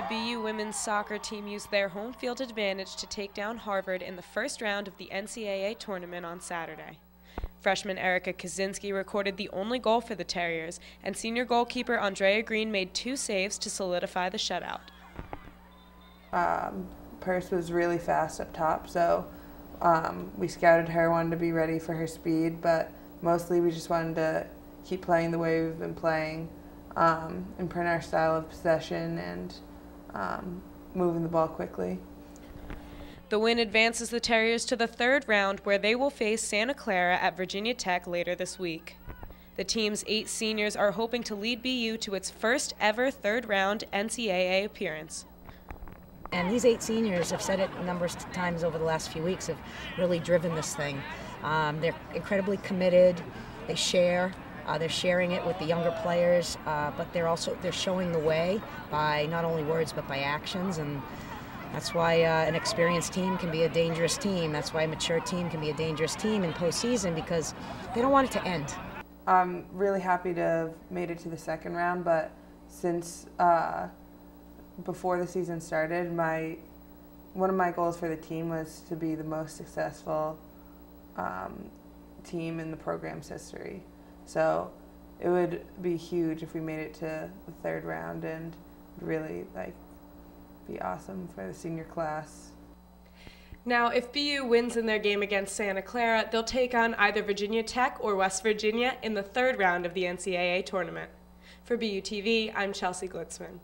The BU women's soccer team used their home field advantage to take down Harvard in the first round of the NCAA tournament on Saturday. Freshman Erica Kaczynski recorded the only goal for the Terriers, and senior goalkeeper Andrea Green made two saves to solidify the shutout. Um, Purse was really fast up top, so um, we scouted her, wanted to be ready for her speed, but mostly we just wanted to keep playing the way we've been playing, um, imprint our style of possession, and um, moving the ball quickly. The win advances the Terriers to the third round where they will face Santa Clara at Virginia Tech later this week. The team's eight seniors are hoping to lead BU to its first ever third round NCAA appearance. And these eight seniors have said it numbers of times over the last few weeks have really driven this thing. Um, they're incredibly committed. They share. Uh, they're sharing it with the younger players, uh, but they're also they're showing the way by not only words but by actions and that's why uh, an experienced team can be a dangerous team. That's why a mature team can be a dangerous team in postseason because they don't want it to end. I'm really happy to have made it to the second round, but since uh, before the season started, my one of my goals for the team was to be the most successful um, team in the program's history. So it would be huge if we made it to the third round and really like be awesome for the senior class. Now, if BU wins in their game against Santa Clara, they'll take on either Virginia Tech or West Virginia in the third round of the NCAA tournament. For BU TV, I'm Chelsea Glincman.